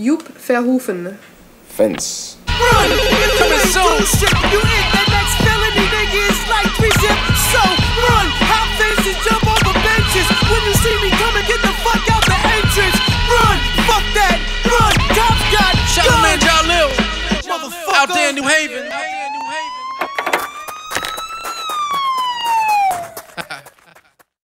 Joep Verhoeven. Fence. Run! Coming soon! You in the next felony, nigga, it's like three zip. So run! Hop fences, jump over benches. When you see me coming, get the fuck out the entrance. Run! Fuck that! Run! Cops got Shout out to man! Jalil Motherfucker! out there in New Haven.